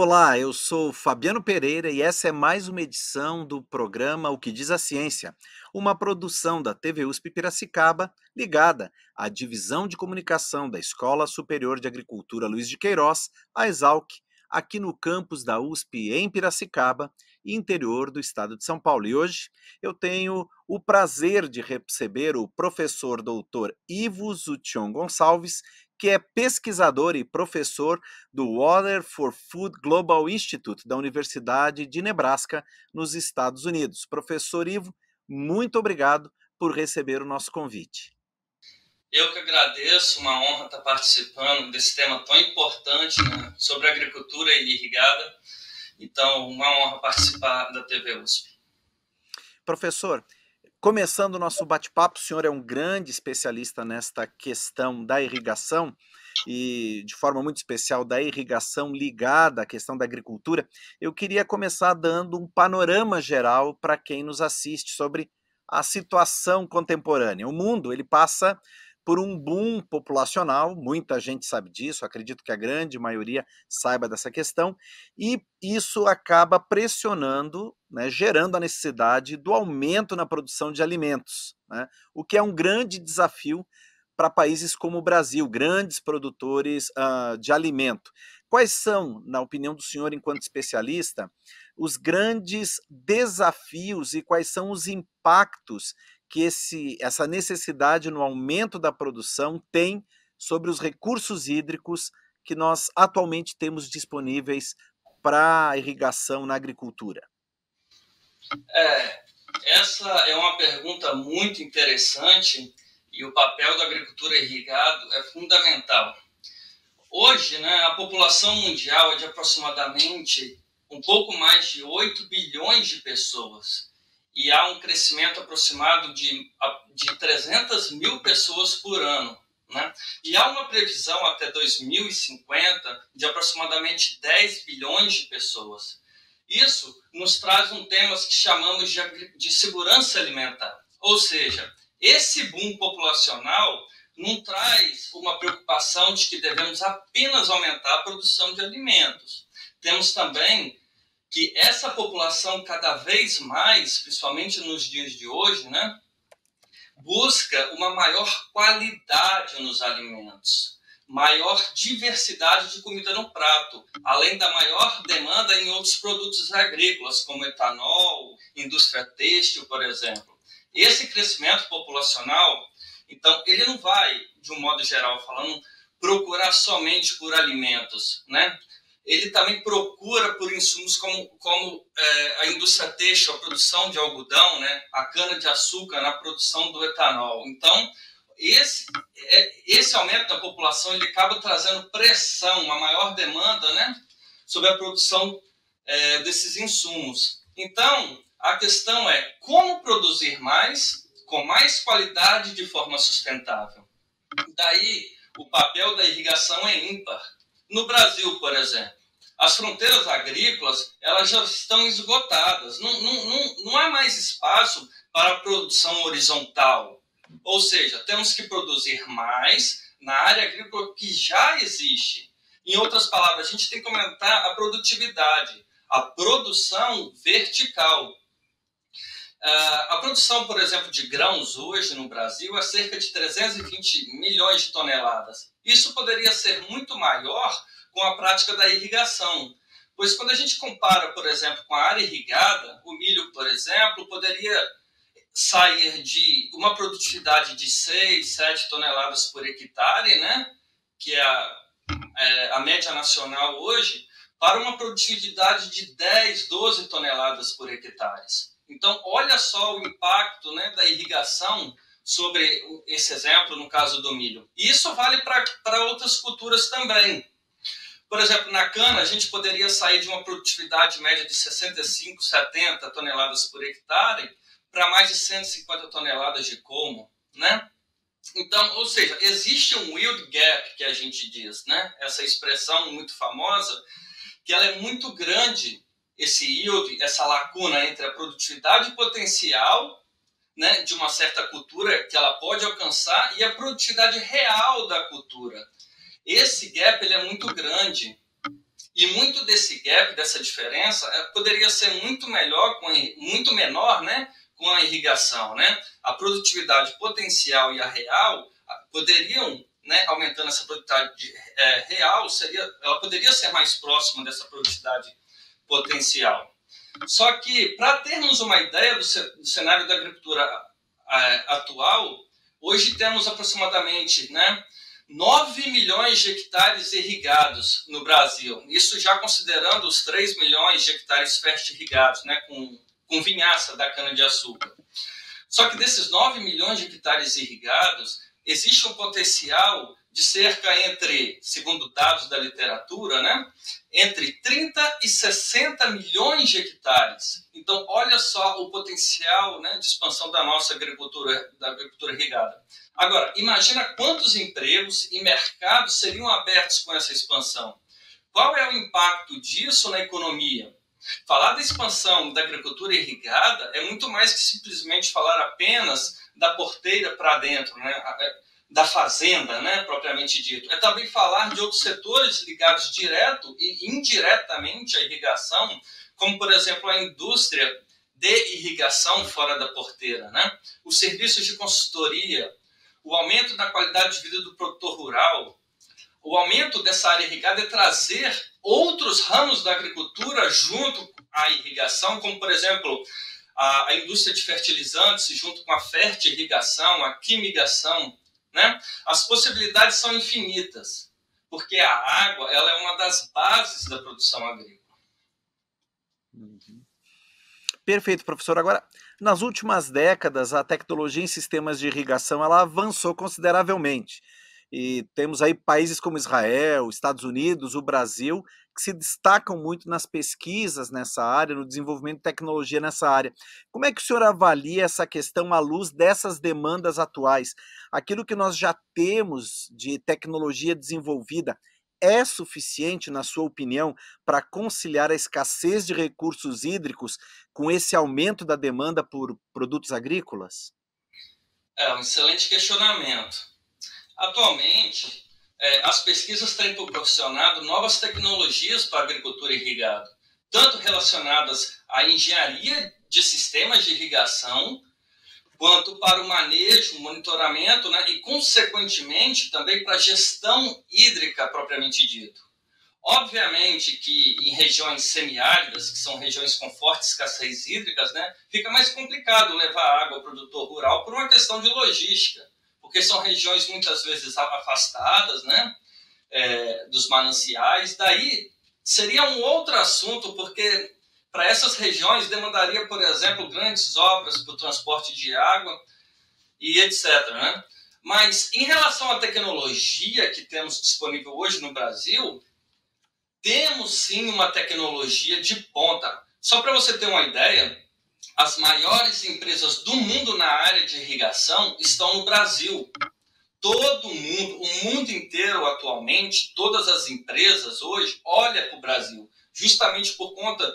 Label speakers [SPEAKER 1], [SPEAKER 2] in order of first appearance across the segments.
[SPEAKER 1] Olá, eu sou Fabiano Pereira e essa é mais uma edição do programa O que diz a Ciência, uma produção da TV USP Piracicaba ligada à Divisão de Comunicação da Escola Superior de Agricultura Luiz de Queiroz, a Exalc, aqui no campus da USP em Piracicaba, interior do estado de São Paulo. E hoje eu tenho o prazer de receber o professor doutor Ivo Zution Gonçalves, que é pesquisador e professor do Water for Food Global Institute da Universidade de Nebraska, nos Estados Unidos. Professor Ivo, muito obrigado por receber o nosso convite.
[SPEAKER 2] Eu que agradeço, uma honra estar participando desse tema tão importante né, sobre agricultura irrigada. Então, uma honra participar da TV USP.
[SPEAKER 1] Professor, Começando o nosso bate-papo, o senhor é um grande especialista nesta questão da irrigação e, de forma muito especial, da irrigação ligada à questão da agricultura. Eu queria começar dando um panorama geral para quem nos assiste sobre a situação contemporânea. O mundo ele passa por um boom populacional, muita gente sabe disso, acredito que a grande maioria saiba dessa questão, e isso acaba pressionando, né, gerando a necessidade do aumento na produção de alimentos, né, o que é um grande desafio para países como o Brasil, grandes produtores uh, de alimento. Quais são, na opinião do senhor, enquanto especialista, os grandes desafios e quais são os impactos que esse, essa necessidade no aumento da produção tem sobre os recursos hídricos que nós atualmente temos disponíveis para irrigação na agricultura?
[SPEAKER 2] É, essa é uma pergunta muito interessante e o papel da agricultura irrigada é fundamental. Hoje, né, a população mundial é de aproximadamente um pouco mais de 8 bilhões de pessoas e há um crescimento aproximado de, de 300 mil pessoas por ano. Né? E há uma previsão até 2050 de aproximadamente 10 bilhões de pessoas. Isso nos traz um tema que chamamos de, de segurança alimentar. Ou seja, esse boom populacional não traz uma preocupação de que devemos apenas aumentar a produção de alimentos. Temos também que essa população cada vez mais, principalmente nos dias de hoje, né, busca uma maior qualidade nos alimentos, maior diversidade de comida no prato, além da maior demanda em outros produtos agrícolas, como etanol, indústria têxtil, por exemplo. Esse crescimento populacional, então, ele não vai, de um modo geral falando, procurar somente por alimentos, né? Ele também procura por insumos como, como é, a indústria têxtil, a produção de algodão, né, a cana-de-açúcar na produção do etanol. Então, esse, é, esse aumento da população ele acaba trazendo pressão, uma maior demanda né, sobre a produção é, desses insumos. Então, a questão é como produzir mais, com mais qualidade de forma sustentável. Daí, o papel da irrigação é ímpar. No Brasil, por exemplo, as fronteiras agrícolas elas já estão esgotadas. Não, não, não, não há mais espaço para a produção horizontal. Ou seja, temos que produzir mais na área agrícola que já existe. Em outras palavras, a gente tem que aumentar a produtividade, a produção vertical. Uh, a produção, por exemplo, de grãos hoje no Brasil é cerca de 320 milhões de toneladas. Isso poderia ser muito maior com a prática da irrigação. Pois quando a gente compara, por exemplo, com a área irrigada, o milho, por exemplo, poderia sair de uma produtividade de 6, 7 toneladas por hectare, né, que é a, é a média nacional hoje, para uma produtividade de 10, 12 toneladas por hectare. Então, olha só o impacto né, da irrigação sobre esse exemplo, no caso do milho. Isso vale para outras culturas também. Por exemplo, na cana, a gente poderia sair de uma produtividade média de 65, 70 toneladas por hectare para mais de 150 toneladas de colmo, né? Então, ou seja, existe um yield gap que a gente diz, né? Essa expressão muito famosa, que ela é muito grande esse yield, essa lacuna entre a produtividade potencial né, de uma certa cultura que ela pode alcançar e a produtividade real da cultura. Esse gap ele é muito grande. E muito desse gap, dessa diferença, é, poderia ser muito melhor, muito menor, né, com a irrigação, né? A produtividade potencial e a real poderiam, né, aumentando essa produtividade é, real, seria, ela poderia ser mais próxima dessa produtividade potencial. Só que, para termos uma ideia do, cenário da agricultura é, atual, hoje temos aproximadamente né, 9 milhões de hectares irrigados no Brasil. Isso já considerando os 3 milhões de hectares fertirrigados, né, com, com vinhaça da cana-de-açúcar. Só que desses 9 milhões de hectares irrigados, existe um potencial de cerca entre, segundo dados da literatura, né, entre 30 e 60 milhões de hectares. Então, olha só o potencial né, de expansão da nossa agricultura, da agricultura irrigada. Agora, imagina quantos empregos e mercados seriam abertos com essa expansão. Qual é o impacto disso na economia? Falar da expansão da agricultura irrigada é muito mais que simplesmente falar apenas da porteira para dentro, né? Da fazenda, né, propriamente dito. É também falar de outros setores ligados direto e indiretamente à irrigação, como, por exemplo, a indústria de irrigação fora da porteira, né? os serviços de consultoria, o aumento da qualidade de vida do produtor rural, o aumento dessa área irrigada é trazer outros ramos da agricultura junto à irrigação, como, por exemplo, a, indústria de fertilizantes junto com a fertirrigação, a quimigação, né? As possibilidades são infinitas, porque a água ela é uma das bases da produção agrícola.
[SPEAKER 1] Uhum. Perfeito, professor. Agora, nas últimas décadas, a tecnologia em sistemas de irrigação ela avançou consideravelmente. E temos aí países como Israel, Estados Unidos, o Brasil, que se destacam muito nas pesquisas nessa área, no desenvolvimento de tecnologia nessa área. Como é que o senhor avalia essa questão à luz dessas demandas atuais? Aquilo que nós já temos de tecnologia desenvolvida é suficiente, na sua opinião, para conciliar a escassez de recursos hídricos com esse aumento da demanda por produtos agrícolas?
[SPEAKER 2] É um excelente questionamento. Atualmente, as pesquisas têm proporcionado novas tecnologias para a agricultura irrigada, tanto relacionadas à engenharia de sistemas de irrigação, quanto para o manejo, monitoramento né, e, consequentemente, também para a gestão hídrica propriamente dito. Obviamente que em regiões semiáridas, que são regiões com forte escassez hídricas, né, fica mais complicado levar água ao produtor rural por uma questão de logística porque são regiões muitas vezes afastadas, né, é, dos mananciais. Daí seria um outro assunto, porque para essas regiões demandaria, por exemplo, grandes obras para o transporte de água e etc. Né? Mas em relação à tecnologia que temos disponível hoje no Brasil, temos sim uma tecnologia de ponta. Só para você ter uma ideia, as maiores empresas do mundo na área de irrigação estão no Brasil. Todo mundo, o mundo inteiro atualmente, todas as empresas hoje olham para o Brasil, justamente por conta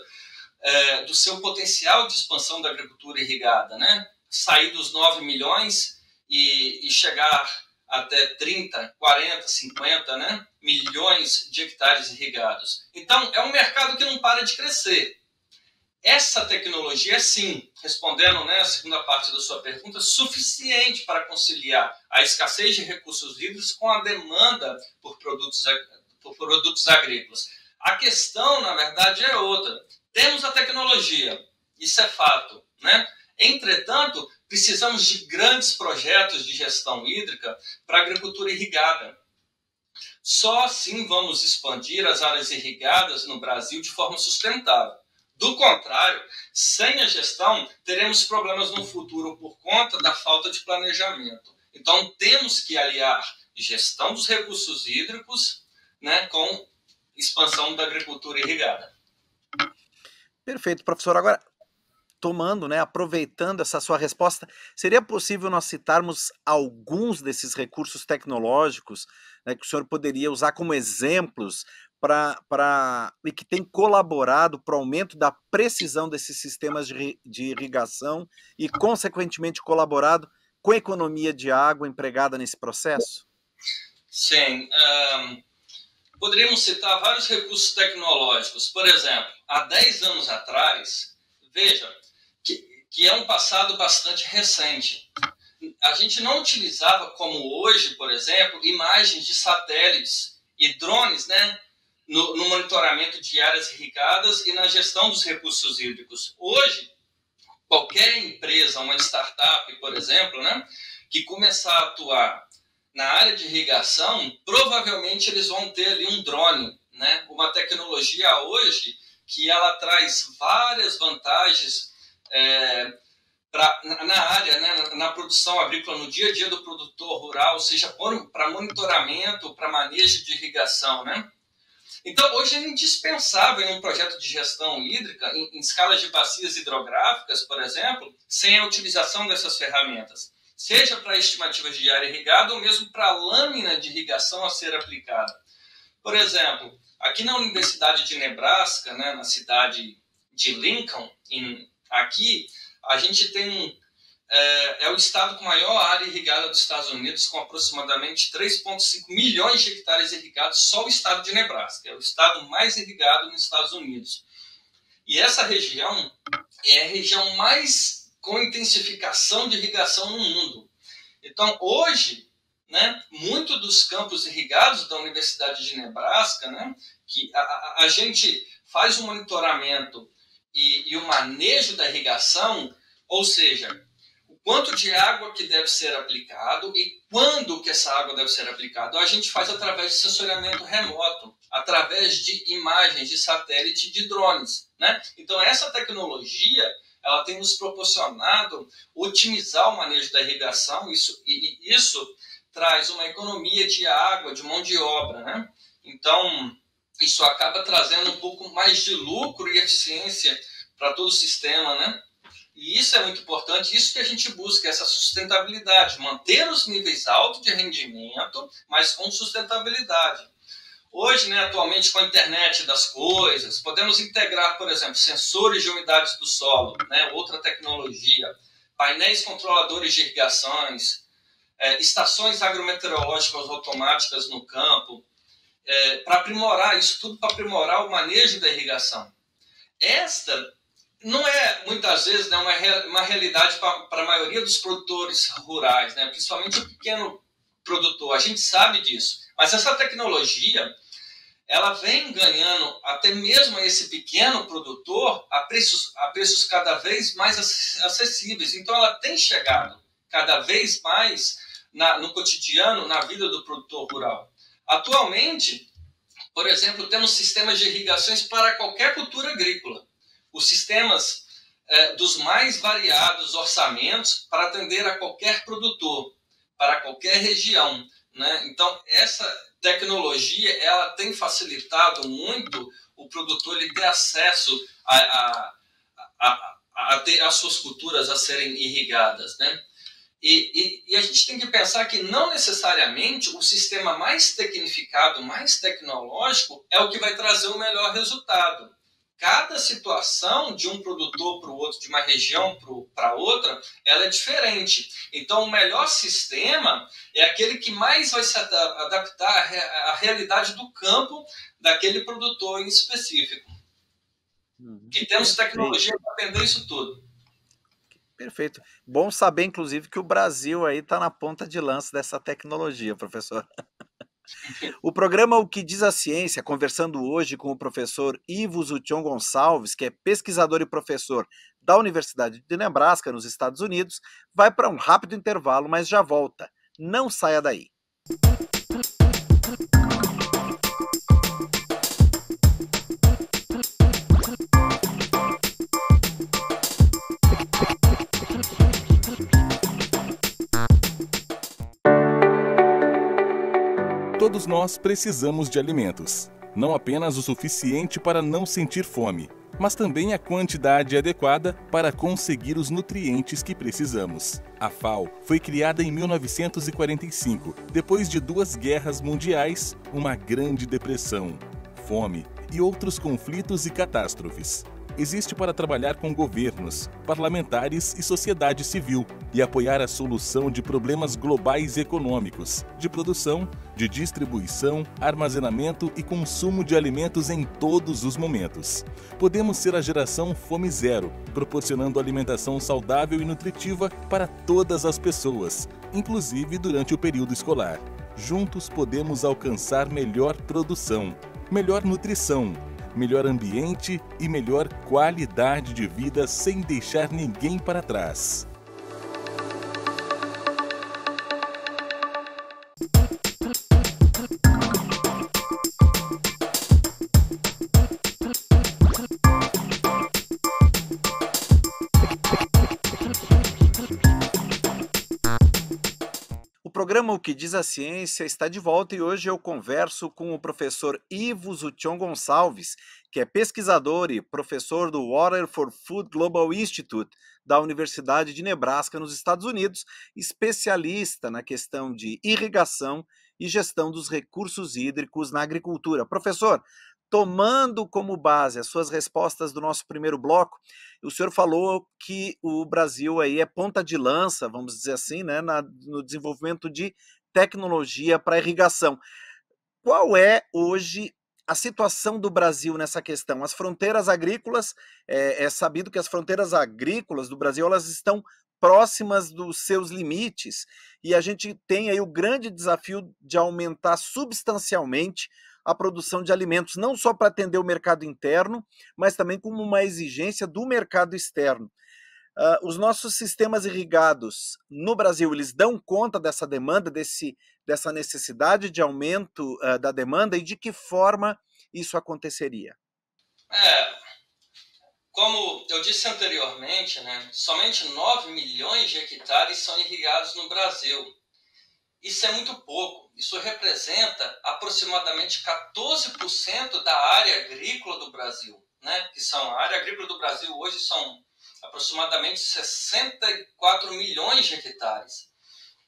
[SPEAKER 2] é, do seu potencial de expansão da agricultura irrigada, né? Sair dos 9 milhões e, e chegar até 30, 40, 50 né? milhões de hectares irrigados. Então, é um mercado que não para de crescer. Essa tecnologia é sim, respondendo né, a segunda parte da sua pergunta, suficiente para conciliar a escassez de recursos hídricos com a demanda por produtos, por produtos agrícolas. A questão, na verdade, é outra. Temos a tecnologia, isso é fato. Né? Entretanto, precisamos de grandes projetos de gestão hídrica para agricultura irrigada. Só assim vamos expandir as áreas irrigadas no Brasil de forma sustentável. Do contrário, sem a gestão, teremos problemas no futuro por conta da falta de planejamento. Então, temos que aliar gestão dos recursos hídricos né, com expansão da agricultura irrigada.
[SPEAKER 1] Perfeito, professor. Agora, tomando, né, aproveitando essa sua resposta, seria possível nós citarmos alguns desses recursos tecnológicos né, que o senhor poderia usar como exemplos para e que tem colaborado para o aumento da precisão desses sistemas de, de irrigação e, consequentemente, colaborado com a economia de água empregada nesse processo?
[SPEAKER 2] Sim. Um, poderíamos citar vários recursos tecnológicos. Por exemplo, há 10 anos atrás, veja, que, que é um passado bastante recente. A gente não utilizava, como hoje, por exemplo, imagens de satélites e drones, né? No, no monitoramento de áreas irrigadas e na gestão dos recursos hídricos. Hoje, qualquer empresa, uma startup, por exemplo, né, que começar a atuar na área de irrigação, provavelmente eles vão ter ali um drone, né, uma tecnologia hoje que ela traz várias vantagens é, pra, na área, né, na produção agrícola, no dia a dia do produtor rural, seja para monitoramento, para manejo de irrigação, né? Então, hoje é indispensável em um projeto de gestão hídrica, em, em escalas de bacias hidrográficas, por exemplo, sem a utilização dessas ferramentas, seja para estimativas de área irrigada ou mesmo para a lâmina de irrigação a ser aplicada. Por exemplo, aqui na Universidade de Nebraska, né, na cidade de Lincoln, em, aqui, a gente tem é, é, o estado com maior área irrigada dos Estados Unidos, com aproximadamente 3,5 milhões de hectares irrigados, só o estado de Nebraska. É o estado mais irrigado nos Estados Unidos. E essa região é a região mais com intensificação de irrigação no mundo. Então, hoje, né, muito dos campos irrigados da Universidade de Nebraska, né, que a, a, a gente faz o monitoramento e, e o manejo da irrigação, ou seja, quanto de água que deve ser aplicado e quando que essa água deve ser aplicada. A gente faz através de sensoriamento remoto, através de imagens de satélite de drones. Né? Então, essa tecnologia ela tem nos proporcionado otimizar o manejo da irrigação, isso, e, e isso traz uma economia de água, de mão de obra. Né? Então, isso acaba trazendo um pouco mais de lucro e eficiência para todo o sistema, né? E isso é muito importante, isso que a gente busca, essa sustentabilidade, manter os níveis altos de rendimento, mas com sustentabilidade. Hoje, né, atualmente, com a internet das coisas, podemos integrar, por exemplo, sensores de umidades do solo, né, outra tecnologia, painéis controladores de irrigações, é, estações agrometeorológicas automáticas no campo, é, para aprimorar isso tudo, para aprimorar o manejo da irrigação. Esta não é muitas vezes né, uma, uma realidade para a maioria dos produtores rurais, né, principalmente o pequeno produtor. A gente sabe disso. Mas essa tecnologia ela vem ganhando até mesmo esse pequeno produtor a preços, a preços cada vez mais acessíveis. Então ela tem chegado cada vez mais na, no cotidiano, na vida do produtor rural. Atualmente, por exemplo, temos sistemas de irrigações para qualquer cultura agrícola os sistemas é, dos mais variados orçamentos para atender a qualquer produtor, para qualquer região. Né? Então, essa tecnologia ela tem facilitado muito o produtor ele ter acesso a, a, a, a ter as suas culturas a serem irrigadas. Né? E, e, e, a gente tem que pensar que não necessariamente o sistema mais tecnificado, mais tecnológico, é o que vai trazer o melhor resultado cada situação de um produtor para o outro, de uma região para outra, ela é diferente. Então, o melhor sistema é aquele que mais vai se adaptar à realidade do campo daquele produtor em específico. Uhum. E temos tecnologia para atender isso tudo.
[SPEAKER 1] Perfeito. Bom saber, inclusive, que o Brasil aí está na ponta de lança dessa tecnologia, professor. O programa O que diz a ciência, conversando hoje com o professor Ivo Zution Gonçalves, que é pesquisador e professor da Universidade de Nebraska, nos Estados Unidos, vai para um rápido intervalo, mas já volta. Não saia daí.
[SPEAKER 3] Todos nós precisamos de alimentos. Não apenas o suficiente para não sentir fome, mas também a quantidade adequada para conseguir os nutrientes que precisamos. A FAO foi criada em 1945, depois de duas guerras mundiais, uma grande depressão, fome e outros conflitos e catástrofes existe para trabalhar com governos, parlamentares e sociedade civil e apoiar a solução de problemas globais econômicos, de produção, de distribuição, armazenamento e consumo de alimentos em todos os momentos. Podemos ser a geração Fome Zero, proporcionando alimentação saudável e nutritiva para todas as pessoas, inclusive durante o período escolar. Juntos podemos alcançar melhor produção, melhor nutrição melhor ambiente e melhor qualidade de vida sem deixar ninguém para trás.
[SPEAKER 1] Programa O que diz a ciência está de volta e hoje eu converso com o professor Ivo Zution Gonçalves, que é pesquisador e professor do Water for Food Global Institute da Universidade de Nebraska, nos Estados Unidos, especialista na questão de irrigação e gestão dos recursos hídricos na agricultura. Professor, tomando como base as suas respostas do nosso primeiro bloco, o senhor falou que o Brasil aí é ponta de lança, vamos dizer assim, né, na, no desenvolvimento de tecnologia para irrigação. Qual é hoje a situação do Brasil nessa questão? As fronteiras agrícolas, é, é sabido que as fronteiras agrícolas do Brasil elas estão próximas dos seus limites e a gente tem aí o grande desafio de aumentar substancialmente a produção de alimentos, não só para atender o mercado interno, mas também como uma exigência do mercado externo. Uh, os nossos sistemas irrigados no Brasil, eles dão conta dessa demanda, desse, dessa necessidade de aumento uh, da demanda e de que forma isso aconteceria?
[SPEAKER 2] É, como eu disse anteriormente, né, somente 9 milhões de hectares são irrigados no Brasil. Isso é muito pouco. Isso representa aproximadamente 14% da área agrícola do Brasil. Né? Que são, a área agrícola do Brasil hoje são aproximadamente 64 milhões de hectares.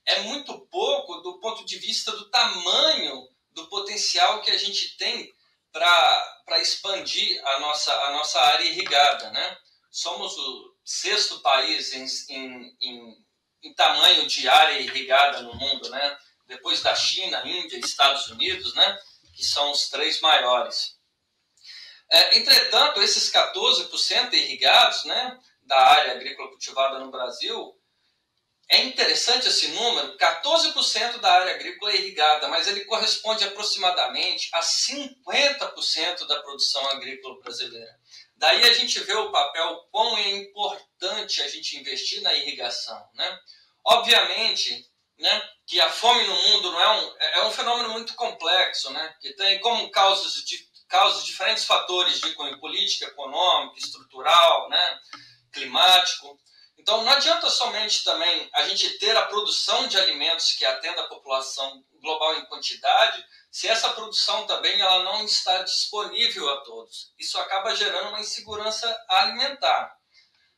[SPEAKER 2] É muito pouco do ponto de vista do tamanho do potencial que a gente tem para expandir a nossa, a nossa área irrigada. Né? Somos o sexto país em, em, em em tamanho de área irrigada no mundo, né? Depois da China, Índia e Estados Unidos, né? Que são os três maiores. É, entretanto, esses 14% irrigados, né? Da área agrícola cultivada no Brasil, é interessante esse número, 14% da área agrícola é irrigada, mas ele corresponde aproximadamente a 50% da produção agrícola brasileira. Daí a gente vê o papel, quão é importante a gente investir na irrigação. Né? Obviamente né, que a fome no mundo não é um, é um fenômeno muito complexo, né, que tem como causas, de, causas diferentes fatores de cunho político, econômico, estrutural, né, climático. Então não adianta somente também a gente ter a produção de alimentos que atenda a população global em quantidade, se essa produção também ela não está disponível a todos. Isso acaba gerando uma insegurança alimentar.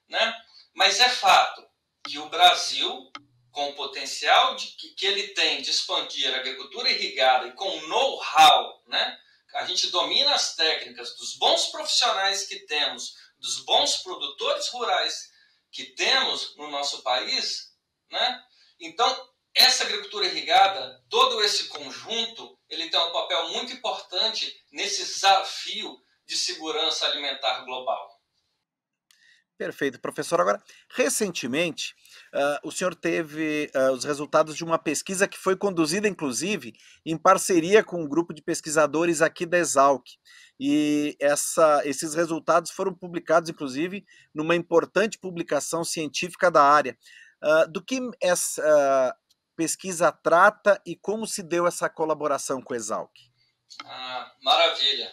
[SPEAKER 2] Né? Mas é fato que o Brasil, com o potencial de, que, que ele tem de expandir a agricultura irrigada e com know-how, né? a gente domina as técnicas dos bons profissionais que temos, dos bons produtores rurais que temos no nosso país, né? Então, essa agricultura irrigada, todo esse conjunto, ele tem um papel muito importante nesse desafio de segurança alimentar global.
[SPEAKER 1] Perfeito, professor. Agora, recentemente, uh, o senhor teve uh, os resultados de uma pesquisa que foi conduzida, inclusive, em parceria com um grupo de pesquisadores aqui da Exalc. E essa, esses resultados foram publicados, inclusive, numa importante publicação científica da área. Uh, do que essa pesquisa trata e como se deu essa colaboração com a Exalc?
[SPEAKER 2] Ah, maravilha.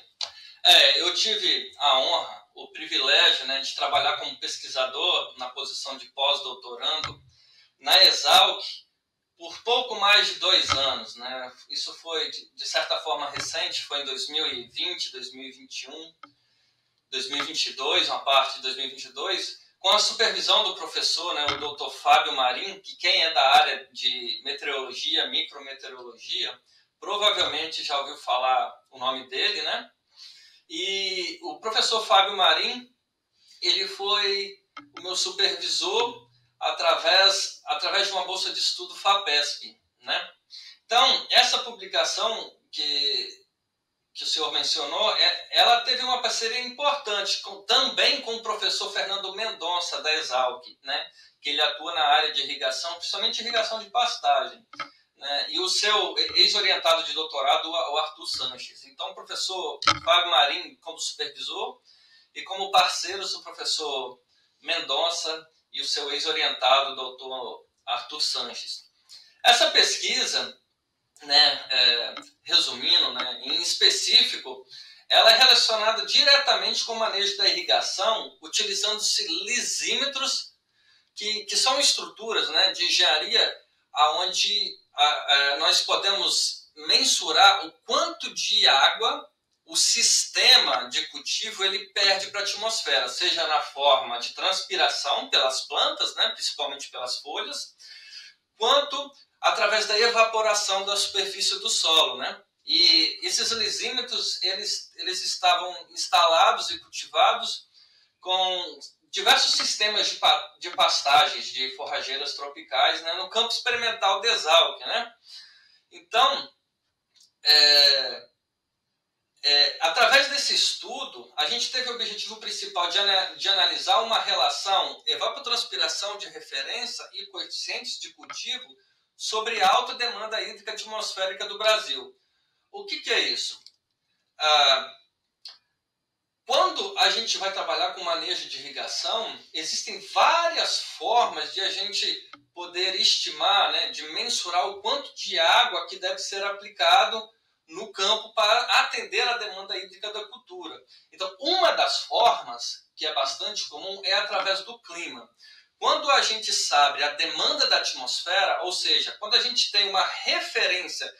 [SPEAKER 2] É, eu tive a honra, o privilégio né, de trabalhar como pesquisador na posição de pós-doutorando na Exalc por pouco mais de dois anos. Né? Isso foi, de certa forma, recente, foi em 2020, 2021, 2022, uma parte de 2022, com a supervisão do professor, né, o doutor Fábio Marim, que quem é da área de meteorologia, micrometeorologia, provavelmente já ouviu falar o nome dele, né? E o professor Fábio Marim, ele foi o meu supervisor através, através de uma bolsa de estudo FAPESP, né? Então, essa publicação que, que o senhor mencionou, é, ela teve uma parceria importante com, também com o professor Fernando Mendonça, da Exalc, né? que ele atua na área de irrigação, principalmente irrigação de pastagem. Né? E o seu ex-orientado de doutorado, o Arthur Sanches. Então, o professor Fábio Marim como supervisor e como parceiros o professor Mendonça e o seu ex-orientado, doutor Arthur Sanches. Essa pesquisa, né, é, resumindo, né, em específico, ela é relacionada diretamente com o manejo da irrigação, utilizando-se lisímetros, que, que são estruturas né, de engenharia onde nós podemos mensurar o quanto de água o sistema de cultivo ele perde para a atmosfera, seja na forma de transpiração pelas plantas, né, principalmente pelas folhas, quanto através da evaporação da superfície do solo, né? E esses lisímetros eles, eles estavam instalados e cultivados com diversos sistemas de, de pastagens de forrageiras tropicais né, no campo experimental de Exalc. Né? Então, é, é, através desse estudo, a gente teve o objetivo principal de, de analisar uma relação evapotranspiração de referência e coeficientes de cultivo sobre alta demanda hídrica atmosférica do Brasil. O que, que é isso? Ah, quando a gente vai trabalhar com manejo de irrigação, existem várias formas de a gente poder estimar, né, de mensurar o quanto de água que deve ser aplicado no campo para atender a demanda hídrica da cultura. Então, uma das formas, que é bastante comum, é através do clima. Quando a gente sabe a demanda da atmosfera, ou seja, quando a gente tem uma referência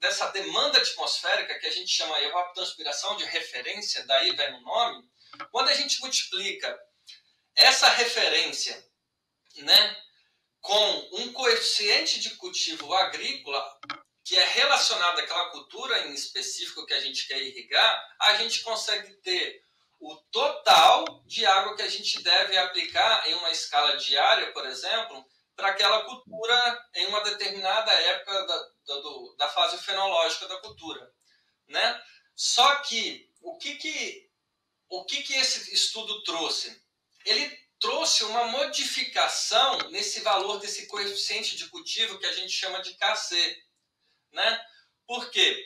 [SPEAKER 2] dessa demanda atmosférica, que a gente chama evapotranspiração de referência, daí vem o nome, quando a gente multiplica essa referência né, com um coeficiente de cultivo agrícola, que é relacionado àquela cultura em específico que a gente quer irrigar, a gente consegue ter o total de água que a gente deve aplicar em uma escala diária, por exemplo, para aquela cultura em uma determinada época da, da, do, da fase fenológica da cultura. Né? Só que o que, que, o que, que esse estudo trouxe? Ele trouxe uma modificação nesse valor desse coeficiente de cultivo que a gente chama de KC. Né? Por quê?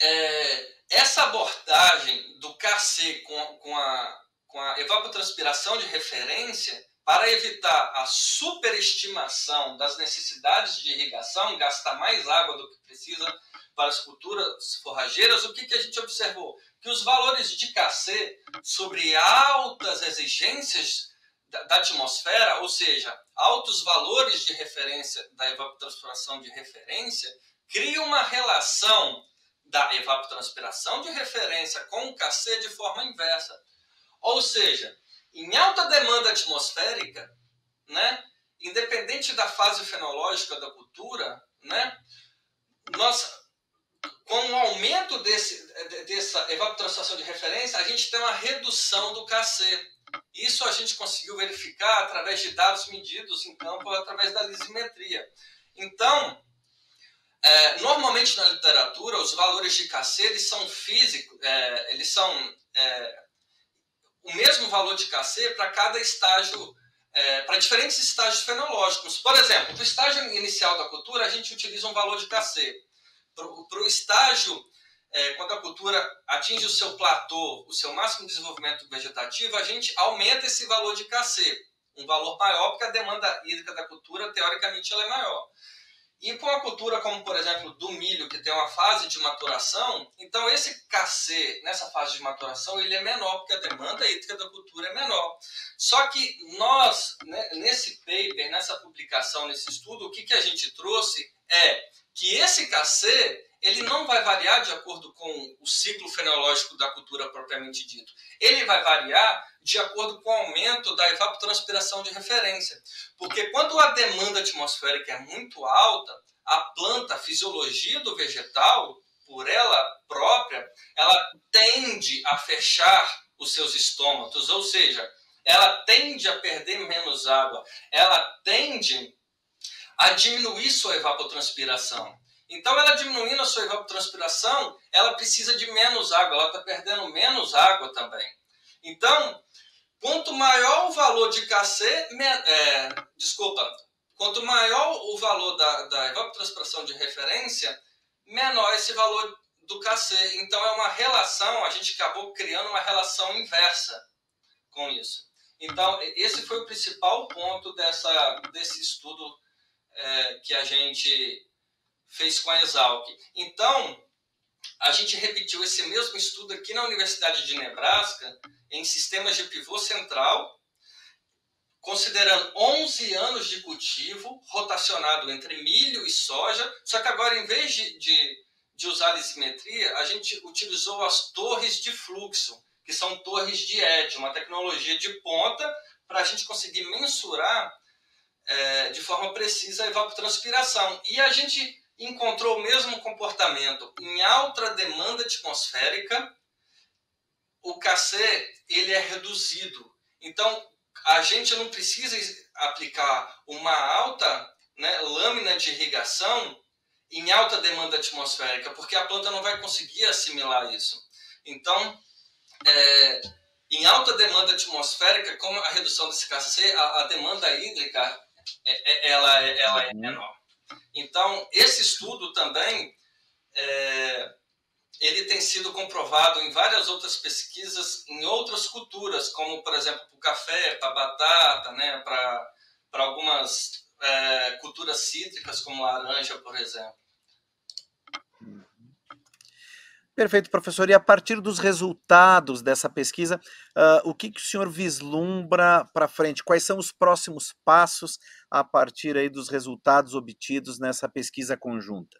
[SPEAKER 2] É, essa abordagem do KC com, com, a, com a evapotranspiração de referência, para evitar a superestimação das necessidades de irrigação, gastar mais água do que precisa para as culturas forrageiras, o que, que a gente observou? Que os valores de KC sobre altas exigências da, da atmosfera, ou seja, altos valores de referência da evapotranspiração de referência, cria uma relação da evapotranspiração de referência com o KC de forma inversa. Ou seja, em alta demanda atmosférica, né, independente da fase fenológica da cultura, né, nós, com o aumento desse, dessa evapotranspiração de referência, a gente tem uma redução do KC. Isso a gente conseguiu verificar através de dados medidos em campo, através da lisimetria. Então, é, normalmente na literatura, os valores de KC eles são físicos, é, eles são é, o mesmo valor de KC para cada estágio, é, para diferentes estágios fenológicos. Por exemplo, para o estágio inicial da cultura, a gente utiliza um valor de KC. Para o estágio, é, quando a cultura atinge o seu platô, o seu máximo de desenvolvimento vegetativo, a gente aumenta esse valor de KC, um valor maior, porque a demanda hídrica da cultura, teoricamente, ela é maior. E com a cultura como, por exemplo, do milho, que tem uma fase de maturação, então esse KC, nessa fase de maturação, ele é menor, porque a demanda hídrica da cultura é menor. Só que nós, né, nesse paper, nessa publicação, nesse estudo, o que, que a gente trouxe é que esse KC ele não vai variar de acordo com o ciclo fenológico da cultura propriamente dito. Ele vai variar de acordo com o aumento da evapotranspiração de referência. Porque quando a demanda atmosférica é muito alta, a planta, a fisiologia do vegetal, por ela própria, ela tende a fechar os seus estômatos, ou seja, ela tende a perder menos água, ela tende a diminuir sua evapotranspiração. Então, ela diminuindo a sua evapotranspiração, ela precisa de menos água, ela está perdendo menos água também. Então, quanto maior o valor de KC, é, desculpa, quanto maior o valor da, da evapotranspiração de referência, menor esse valor do KC. Então, é uma relação, a gente acabou criando uma relação inversa com isso. Então, esse foi o principal ponto dessa, desse estudo é, que a gente fez com a Exalc. Então, a gente repetiu esse mesmo estudo aqui na Universidade de Nebraska, em sistemas de pivô central, considerando 11 anos de cultivo, rotacionado entre milho e soja, só que agora, em vez de, de, de usar a lisimetria, a gente utilizou as torres de fluxo, que são torres de ED, uma tecnologia de ponta, para a gente conseguir mensurar é, de forma precisa a evapotranspiração. E a gente encontrou o mesmo comportamento em alta demanda atmosférica, o KC ele é reduzido. Então, a gente não precisa aplicar uma alta né, lâmina de irrigação em alta demanda atmosférica, porque a planta não vai conseguir assimilar isso. Então, é, em alta demanda atmosférica, como a redução desse KC, a, a demanda hídrica é, é, ela, é, ela é menor. Então, esse estudo também é, ele tem sido comprovado em várias outras pesquisas em outras culturas, como, por exemplo, para o café, para a batata, né, para, algumas é, culturas cítricas, como laranja, por exemplo.
[SPEAKER 1] Perfeito, professor. E a partir dos resultados dessa pesquisa, uh, o que, que o senhor vislumbra para frente? Quais são os próximos passos a partir aí dos resultados obtidos nessa pesquisa conjunta?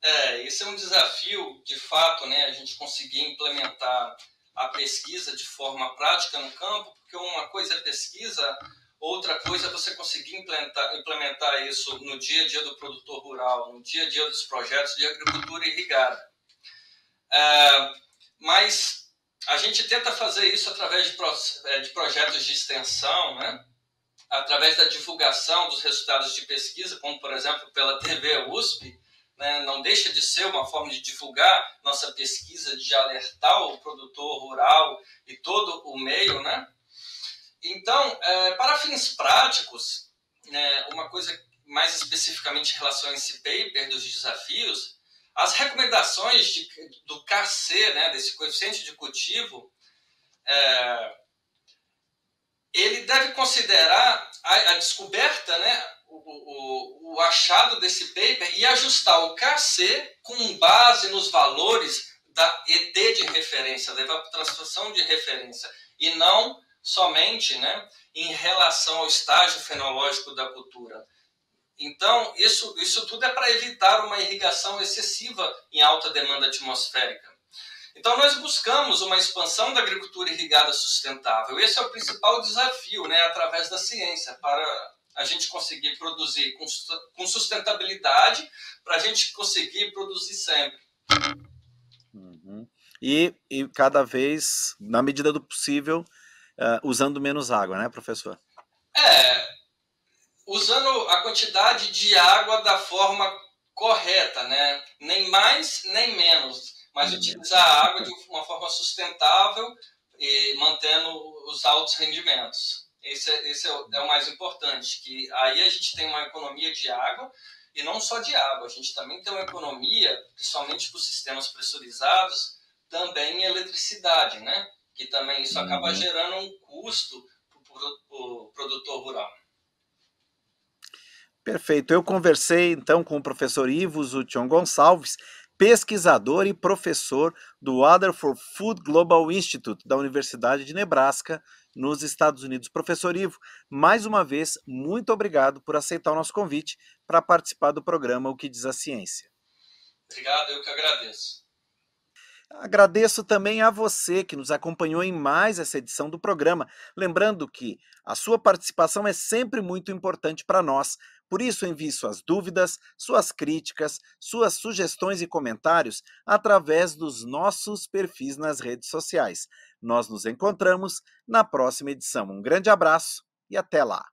[SPEAKER 2] É, esse é um desafio, de fato, né, a gente conseguir implementar a pesquisa de forma prática no campo, porque uma coisa é pesquisa, outra coisa é você conseguir implementar, implementar isso no dia a dia do produtor rural, no dia a dia dos projetos de agricultura irrigada. É, mas a gente tenta fazer isso através de, é, de projetos de extensão, né? através da divulgação dos resultados de pesquisa, como por exemplo pela TV USP, né? não deixa de ser uma forma de divulgar nossa pesquisa, de alertar o produtor rural e todo o meio. Né? Então, é, para fins práticos, né, uma coisa mais especificamente em relação a esse paper dos desafios, as recomendações de, do KC, né, desse coeficiente de cultivo, é, ele deve considerar a, a descoberta, né, o, o, o, achado desse paper e ajustar o KC com base nos valores da ED de referência, da evapotranspiração de referência, e não somente né, em relação ao estágio fenológico da cultura. Então, isso, isso tudo é para evitar uma irrigação excessiva em alta demanda atmosférica. Então, nós buscamos uma expansão da agricultura irrigada sustentável. Esse é o principal desafio, né, através da ciência, para a gente conseguir produzir com sustentabilidade, para a gente conseguir produzir sempre.
[SPEAKER 1] Uhum. E, e cada vez, na medida do possível, uh, usando menos água, né, professor?
[SPEAKER 2] É, usando a quantidade de água da forma correta, né? Nem mais, nem menos, mas uhum. utilizar a água de uma forma sustentável e mantendo os altos rendimentos. Esse, é, esse é, o, é o mais importante, que aí a gente tem uma economia de água e não só de água, a gente também tem uma economia, principalmente para os sistemas pressurizados, também em eletricidade, né? Que também isso acaba uhum. gerando um custo para o produtor rural.
[SPEAKER 1] Perfeito. Eu conversei então com o professor Ivo Zution Gonçalves, pesquisador e professor do Water for Food Global Institute da Universidade de Nebraska, nos Estados Unidos. Professor Ivo, mais uma vez, muito obrigado por aceitar o nosso convite para participar do programa O que diz a Ciência.
[SPEAKER 2] Obrigado, eu que agradeço.
[SPEAKER 1] Agradeço também a você que nos acompanhou em mais essa edição do programa. Lembrando que a sua participação é sempre muito importante para nós. Por isso, envie suas dúvidas, suas críticas, suas sugestões e comentários através dos nossos perfis nas redes sociais. Nós nos encontramos na próxima edição. Um grande abraço e até lá!